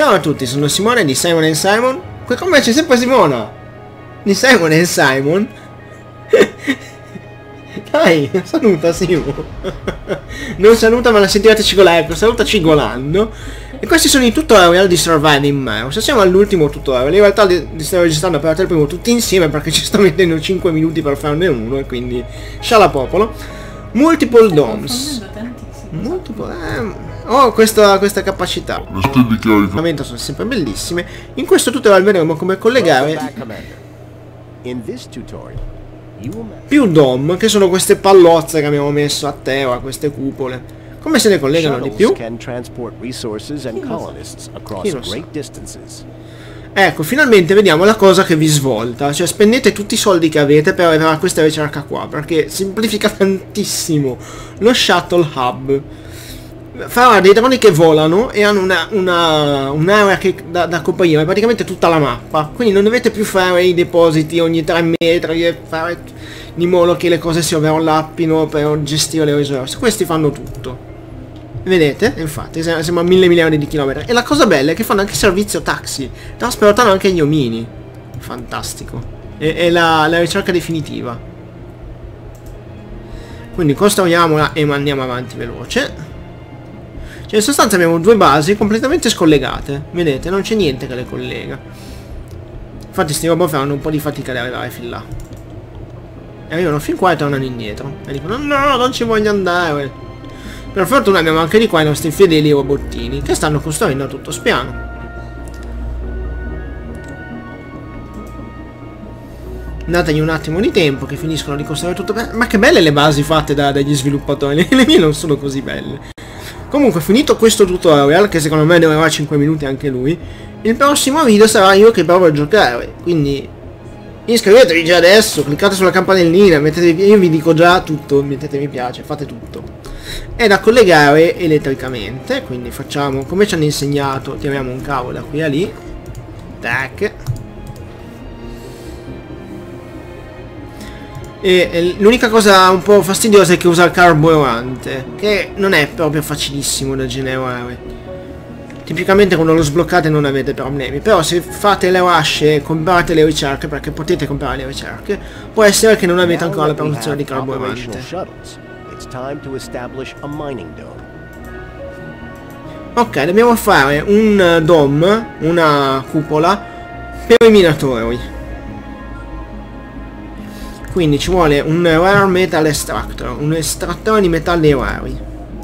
Ciao a tutti, sono Simone di Simon Simon. Qui con me c'è sempre Simona. Di Simon Simon. Dai, saluta Simo. non saluta ma la sentirete cigolare, ecco, saluta cigolando. E questi sono i tutorial di Surviving Mouse. Siamo all'ultimo tutorial. In realtà li, li sto registrando per il primo tutti insieme perché ci sto mettendo 5 minuti per farne uno e quindi sciala popolo. Multiple Domes. Multiple... Eh, ho questa, questa capacità. Le stelle chiave. sono sempre bellissime. In questo tutorial vedremo come collegare più DOM, che sono queste pallozze che abbiamo messo a terra, queste cupole. Come se ne collegano di più? Ecco, finalmente vediamo la cosa che vi svolta, cioè spendete tutti i soldi che avete per avere questa ricerca qua, perché semplifica tantissimo lo Shuttle Hub. Farà dei droni che volano e hanno un'area una, un da, da coprire praticamente tutta la mappa. Quindi non dovete più fare i depositi ogni 3 metri e fare di modo che le cose si overlappino per gestire le risorse. Questi fanno tutto vedete infatti siamo a mille miliardi di chilometri e la cosa bella è che fanno anche servizio taxi trasportano anche gli omini fantastico è, è la, la ricerca definitiva quindi costruiamola e mandiamo avanti veloce cioè in sostanza abbiamo due basi completamente scollegate. Vedete, non c'è niente che le collega. Infatti sti robot fanno un po' di fatica ad arrivare fin là. E arrivano fin qua e tornano indietro. E dicono no, non ci voglio andare. Per fortuna abbiamo anche di qua i nostri fedeli robottini che stanno costruendo tutto spiano. Dategli un attimo di tempo che finiscono di costruire tutto. Ma che belle le basi fatte da, dagli sviluppatori. Le mie non sono così belle. Comunque, finito questo tutorial, che secondo me durerà 5 minuti anche lui, il prossimo video sarà io che provo a giocare. Quindi iscrivetevi già adesso, cliccate sulla campanellina, mettetevi, io vi dico già tutto, mettete mi piace, fate tutto. È da collegare elettricamente, quindi facciamo come ci hanno insegnato, tiriamo un cavo da qui a lì. Tac. E l'unica cosa un po' fastidiosa è che usa il carburante, che non è proprio facilissimo da generare. Tipicamente quando lo sbloccate non avete problemi, però se fate le rush e comprate le ricerche, perché potete comprare le ricerche, può essere che non avete ancora la produzione di carburante. Ok, dobbiamo fare un dome, una cupola, per i minatori. Quindi ci vuole un Rare Metal Extractor, un estrattore di metalli rari.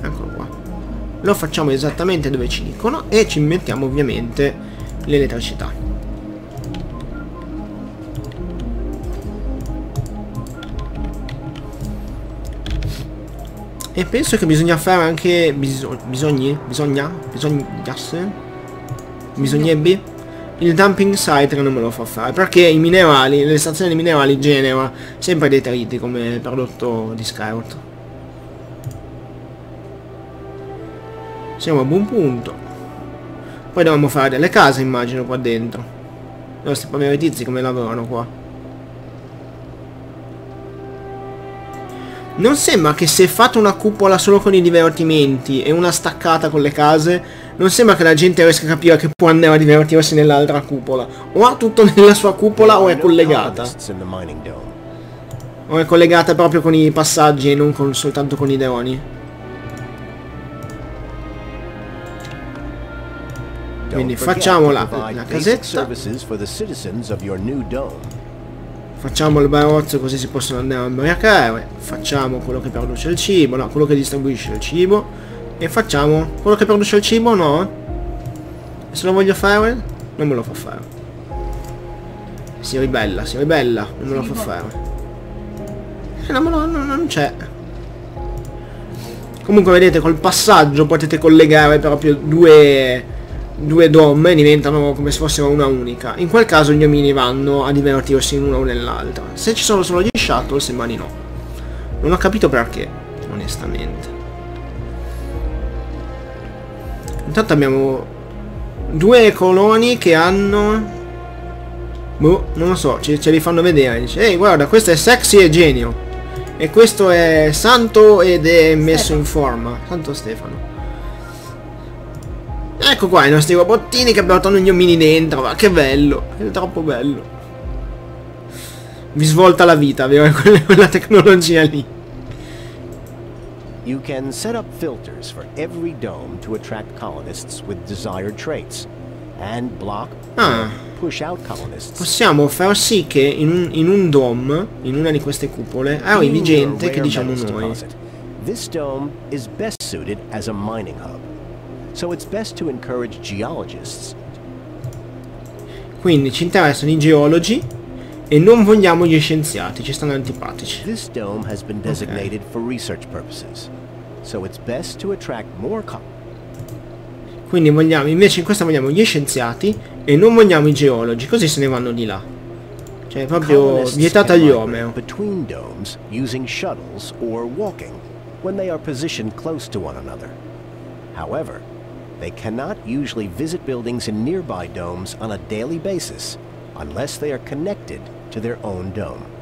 Eccolo qua. Lo facciamo esattamente dove ci dicono e ci mettiamo ovviamente l'elettricità. E penso che bisogna fare anche biso bisogni? Bisogna? Bisognasse? Bisognerebbe? il dumping site non me lo fa fare perché i minerali, le stazioni di minerali genera sempre detriti come prodotto di scout siamo a buon punto poi dobbiamo fare delle case immagino qua dentro i nostri poveri tizi come lavorano qua non sembra che se fate una cupola solo con i divertimenti e una staccata con le case non sembra che la gente riesca a capire che può andare a divertirsi nell'altra cupola. O ha tutto nella sua cupola o è collegata. O è collegata proprio con i passaggi e non con, soltanto con i droni. Quindi facciamo la, la casetta. Facciamo il barozzo così si possono andare a imbriacare. Facciamo quello che produce il cibo, no, quello che distribuisce il cibo. E facciamo quello che produce il cibo, no? E se lo voglio fare, non me lo fa fare. Si ribella, si ribella, non me lo fa fare. Eh, no, no, no, non c'è. Comunque vedete col passaggio potete collegare proprio due, due DOM diventano come se fossero una unica. In quel caso gli omini vanno a divertirsi in una o nell'altra. Se ci sono solo gli shuttle sembra di no. Non ho capito perché, onestamente. Intanto abbiamo due coloni che hanno... Boh, non lo so, ce, ce li fanno vedere. Dice, ehi guarda, questo è sexy e genio. E questo è santo ed è messo in forma. Santo Stefano. Ecco qua i nostri robottini che portano gli omini dentro, ma che bello, è troppo bello. Vi svolta la vita, vero? Quella tecnologia lì. You can set up filters for every dome to attract colonists with desired traits and block Ah. push out colonists. Possiamo far sì che in un, in un dom, in una di queste cupole, arrivi Being gente che diciamo noi. This dome is best suited as a mining hub. So it's best to encourage geologists Quindi ci interessano i geologi e non vogliamo gli scienziati, ci stanno antipatici. This dome has been designated for research purposes, so it's best to attract more Quindi vogliamo, invece in questa vogliamo gli scienziati e non vogliamo i geologi, così se ne vanno di là. Cioè proprio colonists vietato can agli omeo. between domes using shuttles or walking when they are positioned close to one another. However, they cannot usually visit buildings in nearby domes on a daily basis unless they are connected to their own dome.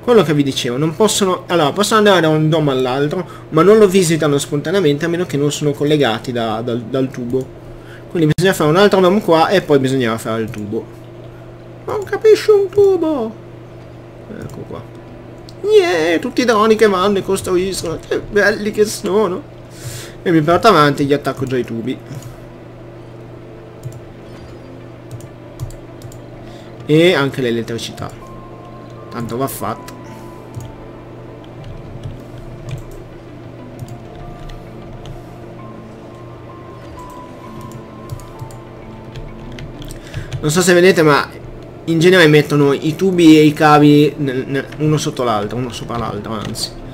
Quello che vi dicevo, non possono... Allora, possono andare da un dom all'altro, ma non lo visitano spontaneamente a meno che non sono collegati da- dal, dal tubo. Quindi bisogna fare un altro dom qua e poi bisogna fare il tubo. Non capisci un tubo! Ecco qua. Yeah, tutti i droni che vanno e costruiscono, che belli che sono! E mi porto avanti e gli attacco già i tubi. E anche l'elettricità. Tanto va fatto. Non so se vedete ma in genere mettono i tubi e i cavi uno sotto l'altro, uno sopra l'altro anzi.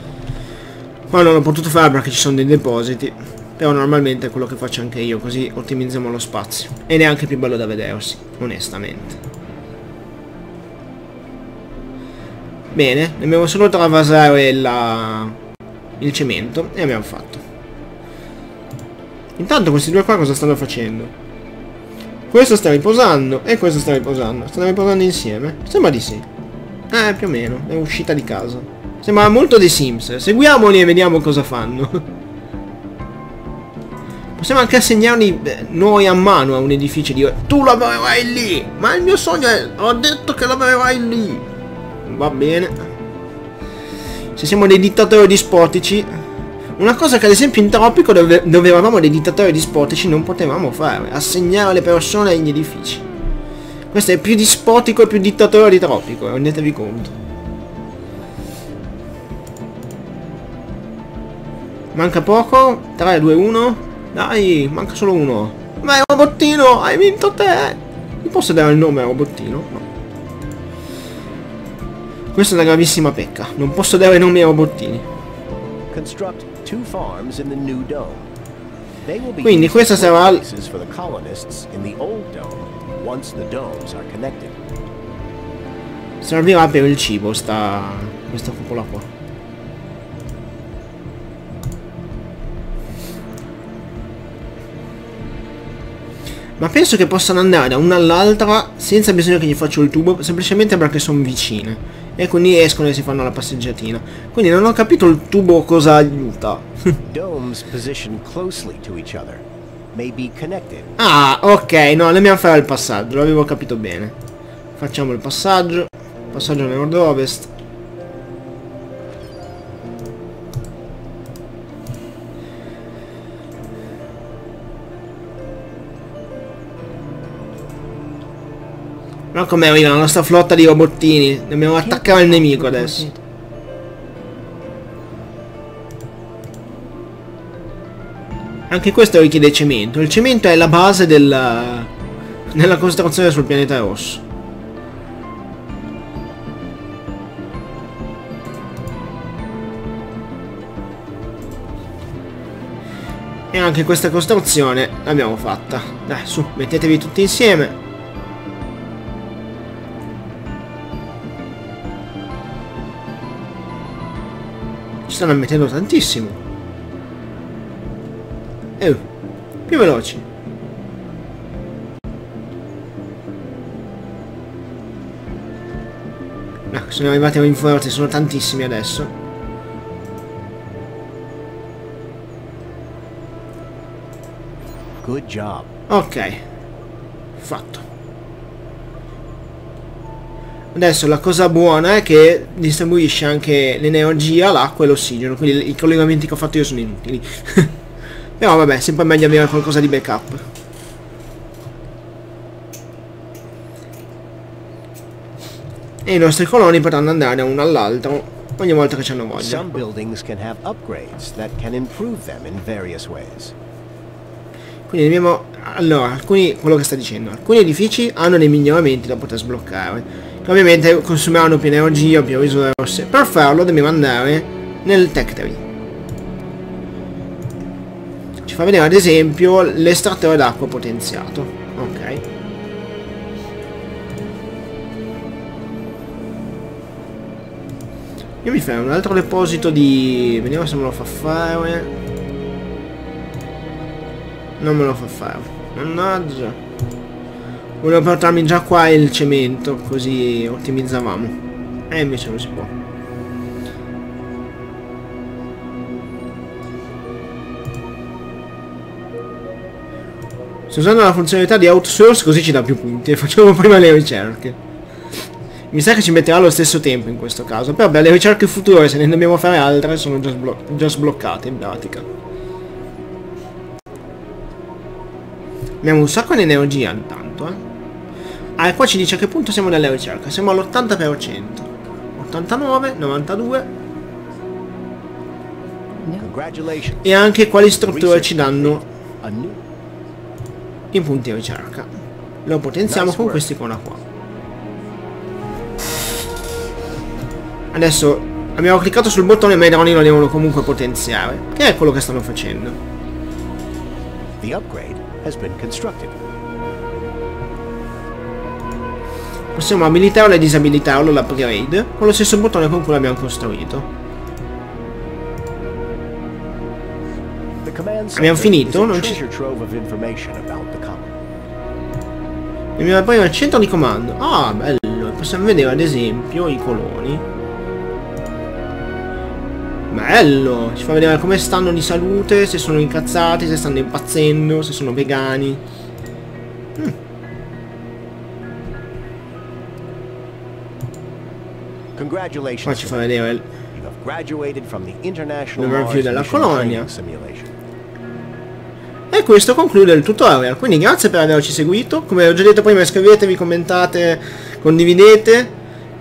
Qua non ho potuto fare perché ci sono dei depositi. Però normalmente è quello che faccio anche io, così ottimizziamo lo spazio. Ed è anche più bello da vedersi, onestamente. Bene, dobbiamo solo travasare la... il cemento e abbiamo fatto. Intanto questi due qua cosa stanno facendo? Questo sta riposando e questo sta riposando. Stanno riposando insieme? Sembra di sì. Eh, più o meno. È uscita di casa. Sembra molto dei Sims. Seguiamoli e vediamo cosa fanno. Possiamo anche assegnarli noi a mano a un edificio dire Tu lavorerai lì! Ma il mio sogno è... Ho detto che lavorerai lì! Va bene. Se siamo dei dittatori dispotici... Una cosa che ad esempio in Tropico dove, dove eravamo dei dittatori dispotici non potevamo fare. Assegnare le persone agli edifici. Questo è più dispotico e più dittatore di Tropico, rendetevi conto. Manca poco. 3, 2, 1. Dai, manca solo uno. Vai robottino, hai vinto te. Mi posso dare il nome al robottino? No. Questa è una gravissima pecca. Non posso dare nomi ai robottini. Quindi questa sarà. Servirà per il cibo sta... questa cupola qua. Ma penso che possano andare da una all'altra senza bisogno che gli faccio il tubo, semplicemente perché sono vicine. E quindi escono e si fanno la passeggiatina. Quindi non ho capito il tubo cosa aiuta. Ah, ok, no, dobbiamo fare il passaggio, l'avevo capito bene. Facciamo il passaggio. Passaggio nord-ovest. Ma come arriva la nostra flotta di robottini? Dobbiamo attaccare il nemico adesso. Anche questo richiede cemento. Il cemento è la base della, della costruzione sul pianeta rosso. E anche questa costruzione l'abbiamo fatta. Dai, su, mettetevi tutti insieme. Stanno mettendo tantissimo. Eh, più veloci. No, sono arrivati a rinforzi, sono tantissimi adesso. Good job. Ok. Fatto. Adesso la cosa buona è che distribuisce anche l'energia, l'acqua e l'ossigeno, quindi i collegamenti che ho fatto io sono inutili. Però vabbè, sempre meglio avere qualcosa di backup. E i nostri coloni potranno andare da uno all'altro ogni volta che ci hanno voglia. Some buildings can have upgrades that can improve them in various ways. Quindi abbiamo... Allora, alcuni... quello che sta dicendo. Alcuni edifici hanno dei miglioramenti da poter sbloccare. Che ovviamente consumeranno più energia, più risorse. Per farlo dobbiamo andare nel Tech Tree. Ci fa vedere ad esempio l'estrattore d'acqua potenziato. Ok. Io mi farei un altro deposito di... Vediamo se me lo fa fare. Non me lo fa fare. Mannaggia. Volevo portarmi già qua il cemento, così ottimizzavamo. E invece non si può. Sto usando la funzionalità di outsource così ci dà più punti. Facciamo prima le ricerche. Mi sa che ci metterà lo stesso tempo in questo caso. Però beh, le ricerche future, se ne dobbiamo fare altre, sono già, sblo già sbloccate in pratica. Abbiamo un sacco di energia intanto, eh. Ah, e qua ci dice a che punto siamo nella ricerca. Siamo all'80%. 89, 92. Congratulations. E anche quali strutture ci danno in punti ricerca. Lo potenziamo con questi qua qua. Adesso abbiamo cliccato sul bottone ma i droni lo devono comunque potenziare. Che è quello che stanno facendo. the upgrade has been constructed. Possiamo abilitarlo e disabilitarlo l'upgrade con lo stesso bottone con cui l'abbiamo costruito. Abbiamo finito? Non ci-. Dobbiamo aprire il centro di comando. Ah, bello. Possiamo vedere ad esempio i coloni. Bello. Ci fa vedere come stanno di salute, se sono incazzati, se stanno impazzendo, se sono vegani. Congratulations. Qua ci fa vedere il- L'overview della colonia. E questo conclude il tutorial, quindi grazie per averci seguito, come ho già detto prima iscrivetevi, commentate, condividete,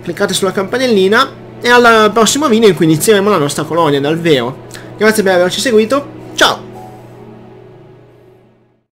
cliccate sulla campanellina e al prossimo video in cui inizieremo la nostra colonia dal vero. Grazie per averci seguito, ciao!